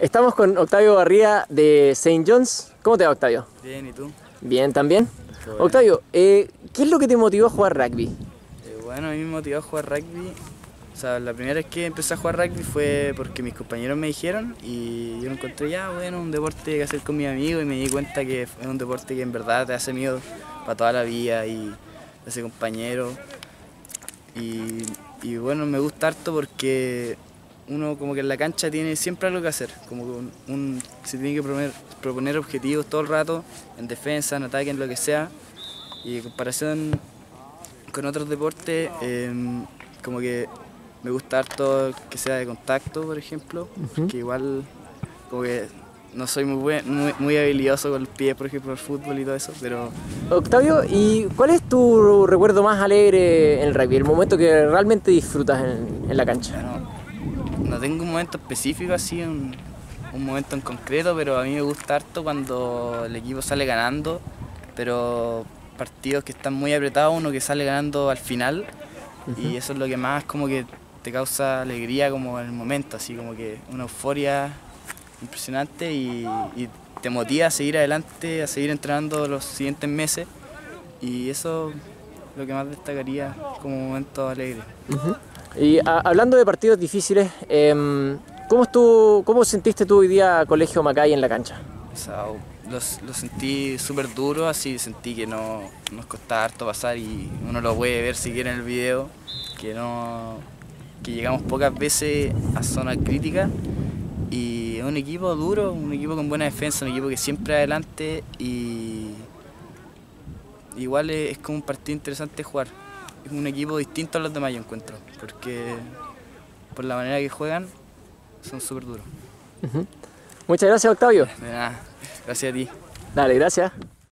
Estamos con Octavio Barría de St. John's. ¿Cómo te va, Octavio? Bien, ¿y tú? Bien, también. Bueno. Octavio, eh, ¿qué es lo que te motivó a jugar rugby? Eh, bueno, a mí me motivó a jugar rugby. O sea, la primera vez que empecé a jugar rugby fue porque mis compañeros me dijeron y yo lo encontré ya, bueno, un deporte que hacer con mis amigos y me di cuenta que es un deporte que en verdad te hace miedo para toda la vida y hace compañero. Y, y bueno, me gusta harto porque uno como que en la cancha tiene siempre algo que hacer, como que un, un- se tiene que proponer, proponer objetivos todo el rato, en defensa, en ataque, en lo que sea. Y en comparación con otros deportes, em, como que me gusta harto que sea de contacto, por ejemplo, que igual como que no soy muy, buen, muy, muy habilidoso con los pies, por ejemplo, el fútbol y todo eso, pero Octavio, ¿y cuál es tu recuerdo más alegre en el rugby? El momento que realmente disfrutas en, en la cancha. No tengo un momento específico así, un, un momento en concreto, pero a mí me gusta harto cuando el equipo sale ganando, pero partidos que están muy apretados, uno que sale ganando al final, y eso es lo que más como que te causa alegría como en el momento, así como que una euforia impresionante y, y te motiva a seguir adelante, a seguir entrenando los siguientes meses, y eso es lo que más destacaría como momento alegre. Y hablando de partidos difíciles, em, ¿cómo, estuvo, ¿cómo sentiste tú hoy día Colegio Macay en la cancha? O sea, lo, sentí súper duro, así sentí que no nos costaba harto pasar y uno lo puede ver si quiere en el video, que no que llegamos pocas veces a zona crítica y es un equipo duro, un equipo con buena defensa, un equipo que siempre adelante y igual es como un partido interesante jugar. Es un equipo distinto a los demás yo encuentro, porque por la manera que juegan son súper duros. Muchas gracias, Octavio. De nada, gracias a ti. Dale, gracias.